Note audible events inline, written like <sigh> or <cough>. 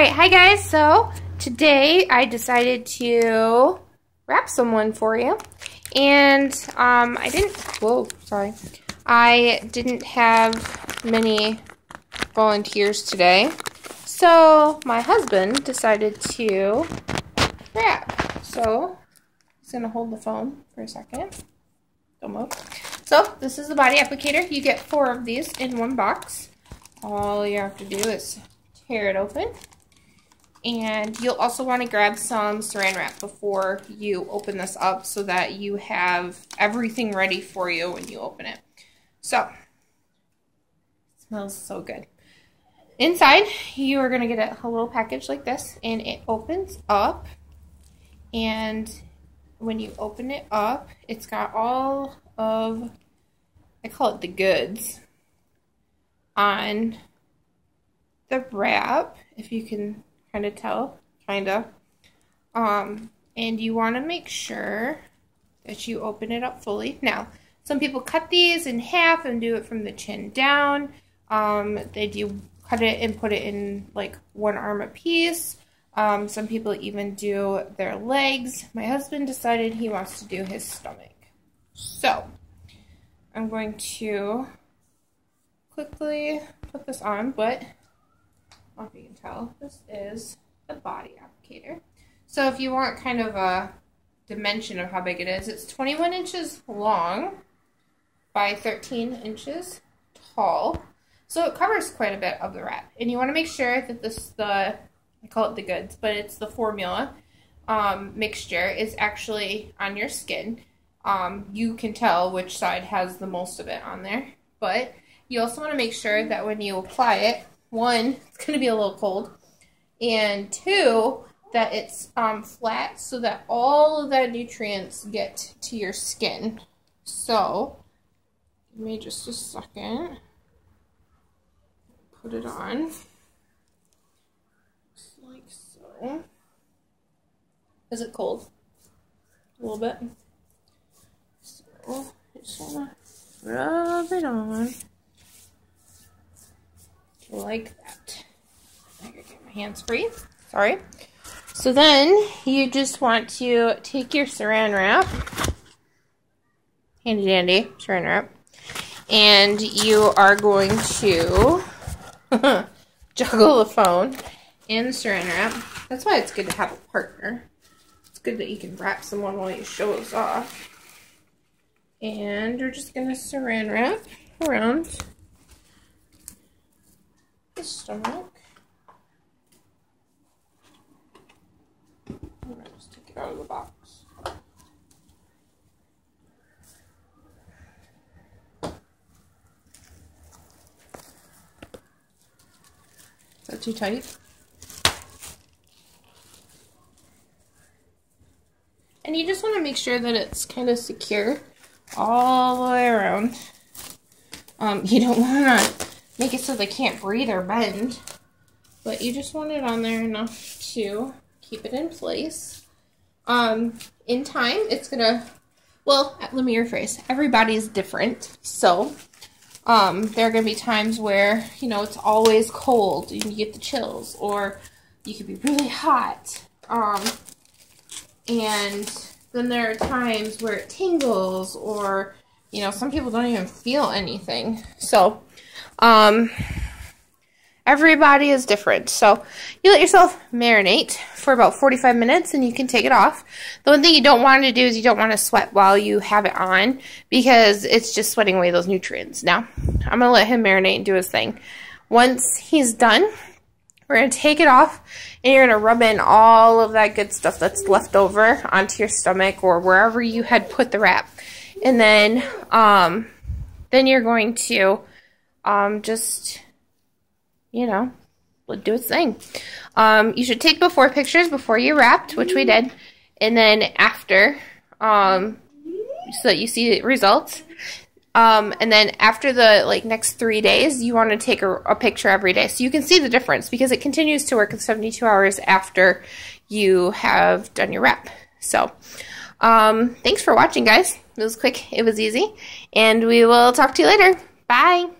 Alright, hi guys. So, today I decided to wrap someone for you. And, um, I didn't, whoa, sorry. I didn't have many volunteers today. So, my husband decided to wrap. So, he's going to hold the phone for a second. Don't move. So, this is the body applicator. You get four of these in one box. All you have to do is tear it open. And you'll also want to grab some saran wrap before you open this up so that you have everything ready for you when you open it. So, it smells so good. Inside, you are going to get a, little package like this, and it opens up. And when you open it up, it's got all of, I call it the goods, on the wrap, if you can kind of tell, kind of. Um, and you want to make sure that you open it up fully. Now, some people cut these in half and do it from the chin down. Um, they do cut it and put it in like one arm a piece. Um, some people even do their legs. My husband decided he wants to do his stomach. So, I'm going to quickly put this on, but Know if you can tell, this is the body applicator. So if you want kind of a dimension of how big it is, it's 21 inches long by 13 inches tall. So it covers quite a bit of the wrap. And you want to make sure that this, the, I call it the goods, but it's the formula um, mixture is actually on your skin. Um, you can tell which side has the most of it on there. But you also want to make sure that when you apply it, one, it's going to be a little cold, and two, that it's um, flat so that all of the nutrients get to your skin. So, give me just a second. Put it on. Like so. Is it cold? A little bit. So, just want to rub it on like that. I gotta get my hands free. Sorry. So then you just want to take your saran wrap, handy dandy saran wrap, and you are going to <laughs> juggle the phone and the saran wrap. That's why it's good to have a partner. It's good that you can wrap someone while you show us off. And we're just going to saran wrap around take it out of the box. Is that too tight? And you just want to make sure that it's kind of secure all the way around. Um, you don't <laughs> want to make it so they can't breathe or bend. But you just want it on there enough to keep it in place. Um, in time, it's gonna, well, let me rephrase. Everybody is different, so um, there are gonna be times where, you know, it's always cold and you get the chills, or you could be really hot. Um, and then there are times where it tingles, or, you know, some people don't even feel anything. So, um, everybody is different. So you let yourself marinate for about 45 minutes and you can take it off. The one thing you don't want to do is you don't want to sweat while you have it on because it's just sweating away those nutrients. Now, I'm going to let him marinate and do his thing. Once he's done, we're going to take it off and you're going to rub in all of that good stuff that's left over onto your stomach or wherever you had put the wrap. And then, um, then you're going to um, just, you know, do its thing. Um, you should take before pictures before you wrapped, which we did, and then after, um, so that you see the results. Um, and then after the like next three days, you want to take a, a, picture every day so you can see the difference because it continues to work in 72 hours after you have done your wrap. So, um, thanks for watching, guys. It was quick, it was easy, and we will talk to you later. Bye.